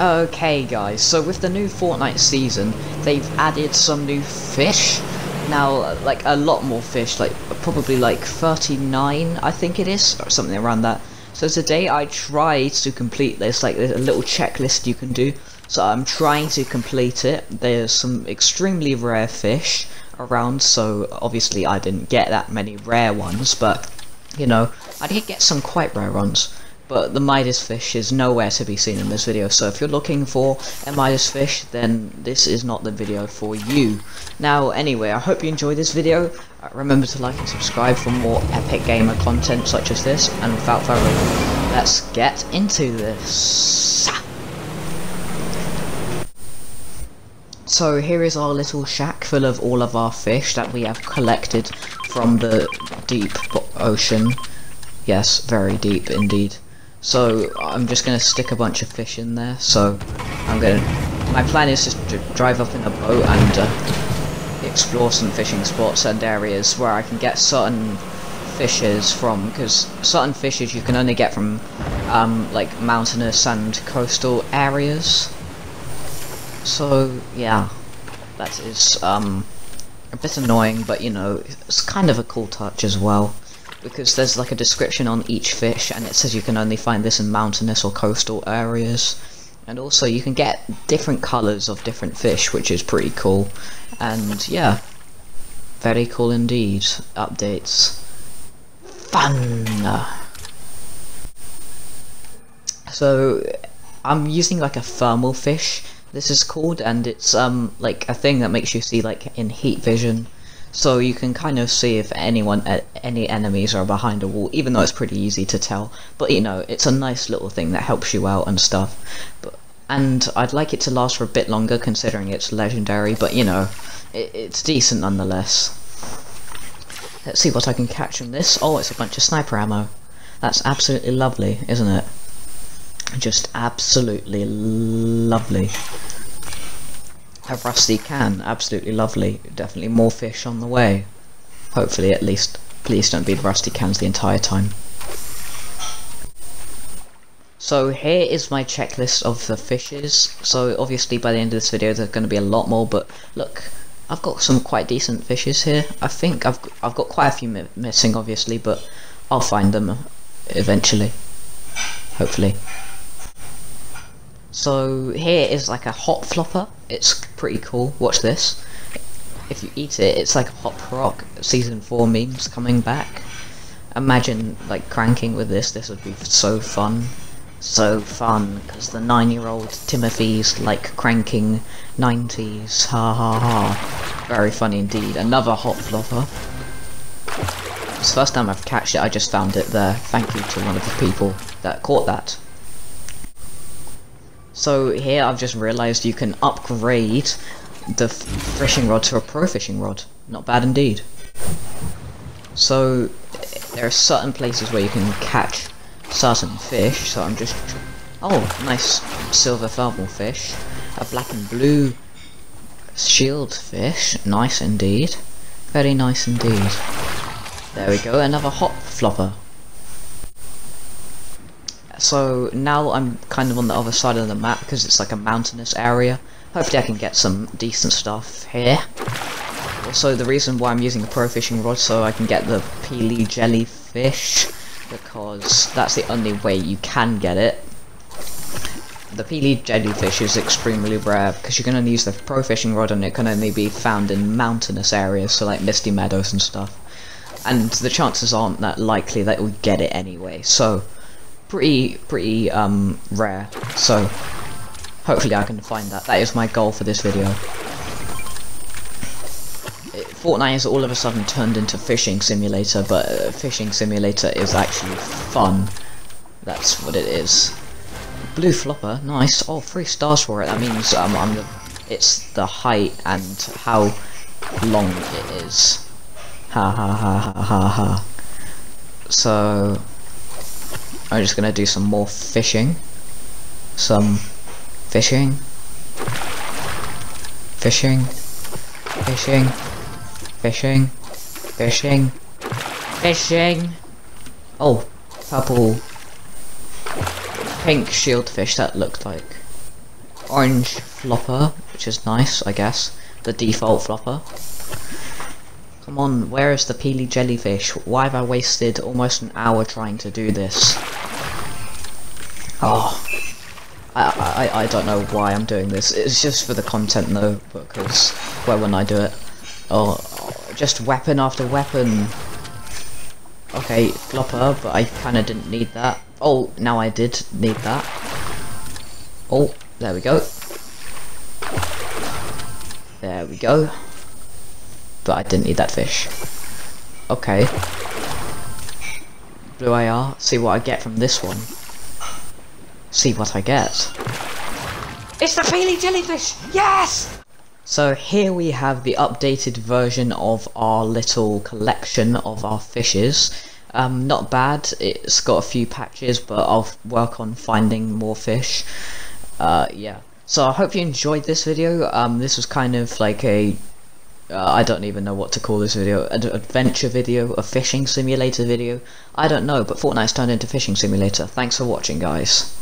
Okay guys, so with the new Fortnite season, they've added some new fish. Now, like a lot more fish, like probably like 39, I think it is, or something around that. So today I tried to complete this, like there's a little checklist you can do. So I'm trying to complete it. There's some extremely rare fish around, so obviously I didn't get that many rare ones, but you know, I did get some quite rare ones but the Midas fish is nowhere to be seen in this video. So if you're looking for a Midas fish then this is not the video for you. Now anyway I hope you enjoyed this video. Uh, remember to like and subscribe for more epic gamer content such as this. And without further ado let's get into this. So here is our little shack full of all of our fish that we have collected from the deep ocean. Yes very deep indeed so I'm just gonna stick a bunch of fish in there. So I'm gonna. My plan is just to drive up in a boat and uh, explore some fishing spots and areas where I can get certain fishes from, because certain fishes you can only get from um, like mountainous and coastal areas. So yeah, that is um, a bit annoying, but you know, it's kind of a cool touch as well because there's like a description on each fish and it says you can only find this in mountainous or coastal areas. And also you can get different colours of different fish which is pretty cool. And yeah very cool indeed. Updates. Fun! So I'm using like a thermal fish. This is called and it's um like a thing that makes you see like in heat vision so you can kind of see if anyone any enemies are behind a wall even though it's pretty easy to tell. But you know it's a nice little thing that helps you out and stuff. But and I'd like it to last for a bit longer considering it's legendary but you know it, it's decent nonetheless. Let's see what I can catch from this. Oh it's a bunch of sniper ammo. That's absolutely lovely isn't it? Just absolutely lovely a rusty can, absolutely lovely. Definitely more fish on the way. Hopefully at least. Please don't be rusty cans the entire time. So here is my checklist of the fishes. So obviously by the end of this video there's going to be a lot more, but look, I've got some quite decent fishes here. I think I've I've got quite a few mi missing obviously, but I'll find them eventually. Hopefully. So here is like a hop flopper. It's pretty cool. Watch this. If you eat it, it's like a hop rock. Season 4 memes coming back. Imagine like cranking with this. This would be so fun. So fun, because the nine-year-old Timothy's like cranking 90s. Ha ha ha. Very funny indeed. Another hop flopper. It's the first time I've catched it, I just found it there. Thank you to one of the people that caught that. So here I've just realised you can upgrade the fishing rod to a pro fishing rod. Not bad indeed. So there are certain places where you can catch certain fish, so I'm just... Oh, nice silver thermal fish. A black and blue shield fish. Nice indeed. Very nice indeed. There we go, another hop flopper. So now I'm kind of on the other side of the map because it's like a mountainous area. Hopefully I can get some decent stuff here. Also the reason why I'm using a pro fishing rod so I can get the peely jellyfish because that's the only way you can get it. The peely jellyfish is extremely rare because you can only use the pro fishing rod and it can only be found in mountainous areas so like misty meadows and stuff. And the chances aren't that likely that you'll get it anyway so pretty pretty um, rare. So hopefully I can find that. That is my goal for this video. Fortnite has all of a sudden turned into fishing simulator, but uh, fishing simulator is actually fun. That's what it is. Blue flopper, nice. Oh, three stars for it. That means um, I'm the, it's the height and how long it is. Ha ha ha ha ha ha. So I'm just gonna do some more fishing. Some fishing. Fishing. Fishing. Fishing. Fishing. Fishing. Oh, purple. Pink shieldfish that looked like. orange flopper, which is nice, I guess. The default flopper. Come on, where is the peely jellyfish? Why have I wasted almost an hour trying to do this? Oh. I, I, I don't know why I'm doing this. It's just for the content though, because why wouldn't I do it? Oh, just weapon after weapon. Okay, flopper, but I kinda didn't need that. Oh, now I did need that. Oh, there we go. There we go. But I didn't need that fish. Okay. Blue AR, see what I get from this one. See what I get. It's the Peely Jellyfish! Yes! So here we have the updated version of our little collection of our fishes. Um, not bad, it's got a few patches, but I'll work on finding more fish. Uh, yeah. So I hope you enjoyed this video. Um, this was kind of like a uh, I don't even know what to call this video, an adventure video, a fishing simulator video, I don't know, but Fortnite's turned into fishing simulator. Thanks for watching guys.